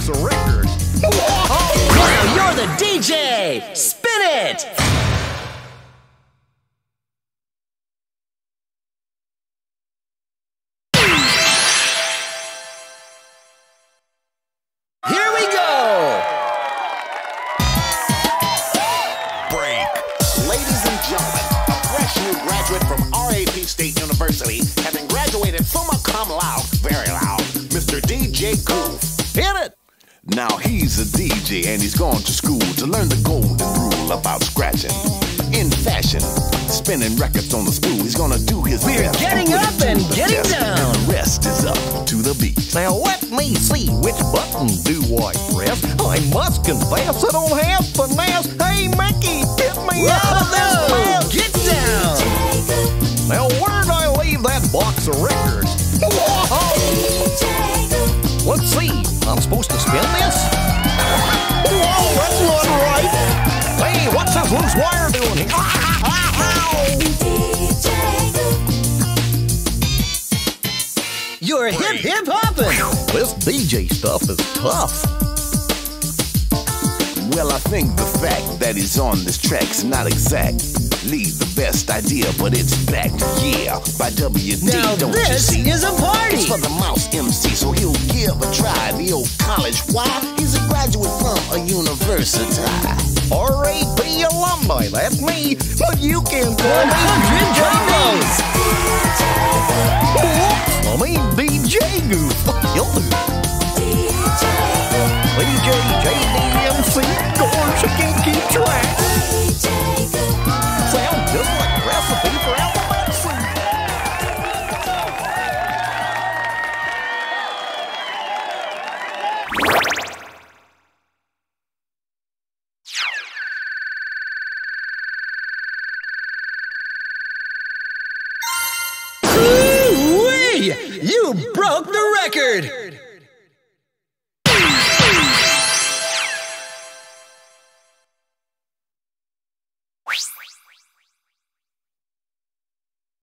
box of records. Now you're the DJ! Spin it! Here we go! Break. Ladies and gentlemen, a fresh new graduate from RAP State University, having graduated summa cum laude, very loud, Mr. DJ Groove. Hit it! Now he's a DJ and he's gone to school to learn the golden rule about scratching. In fashion, spinning records on the spool, he's gonna do his We're best. getting up and getting down. And the rest is up to the beat. Now let me see which button do I press. I must confess I don't have finesse. Hey, Mickey, get me out of this mess. Supposed to spin this? Whoa, that's not right. Hey, what's this loose wire doing here? Ow! You're hip hip hopping! This DJ stuff is tough. Well, I think the fact that he's on this track's not exactly the best idea, but it's backed, yeah, by WD. Now don't you this see? is a party! It's for the mouse MC, so he'll give a try. The old college, why? He's a graduate from a university. RAP alumni, that's me. But you can call me 100 combos! Whoops, I mean DJ Goof. You broke the record!